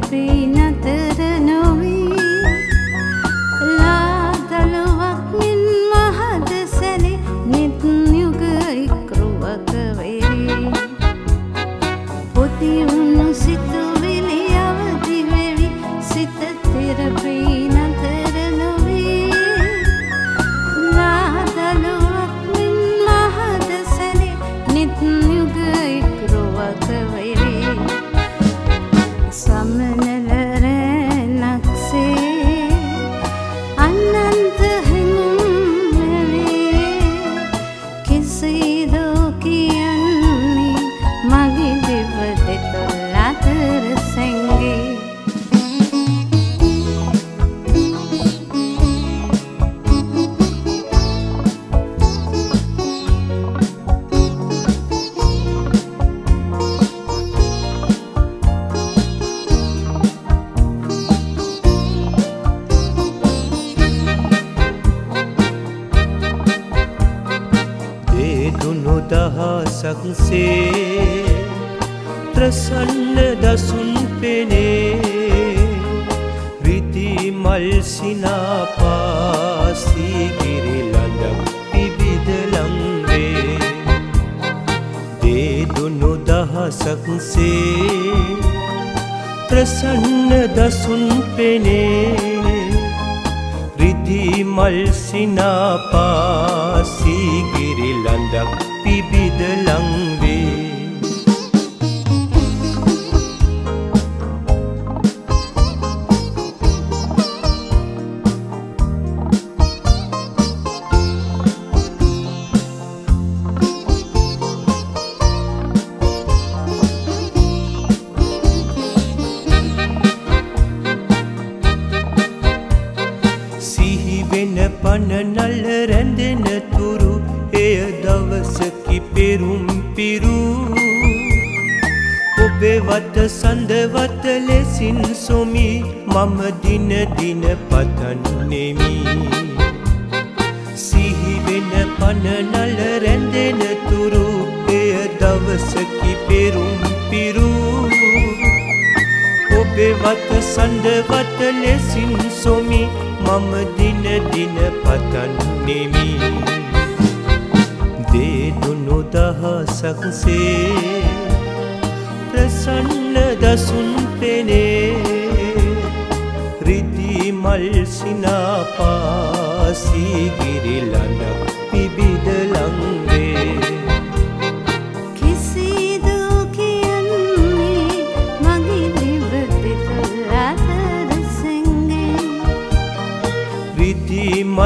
be දහසක්සේ ප්‍රසන්න දසුන් පෙනේ. රිති මල්සිනා පාසීගිරි ලඳක් පිබිදලංවේ දේදුනු දහසක්සේ ප්‍රසන්න දසුන් පෙනේ. රිදි මල්සිනා පාසීගිරි ලඳක් පිබිදලංවේ සිහිවෙන පණනල්ල රැඳෙන තුරු එය දවසකි. පෙරුම් පිරු. ඔබේ වත සඳවත ලෙසින් සොමි. මම දින දින පතන්නෙමි සිහිවෙන පණනල්ල රැඳෙන තුරු. එය දවසකි පෙරුම් පිරු. ඔබේ වත සඳවත ලෙසින් සොමි. මම දින දින පතන්නෙමි දේදුනු දහසක්සේ ප්‍රසන්න දසුන් පෙනේ. රිදි මල්සිනා පාසීගිරි ලඳක් පිබිදලංවේ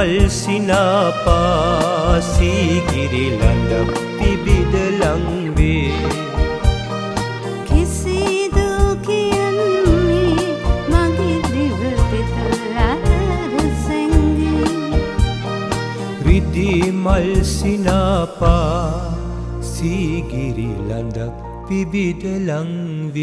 රිදි මල්සිනා පාසීගිරි ලඳක් පිබිදලංවේ කිසිදු කියන්නේ මගේ නිවතිත අතර සෙංගේ රිදි මල්සිනාපා සීගිරි ලඳක් පිබිදලංවේ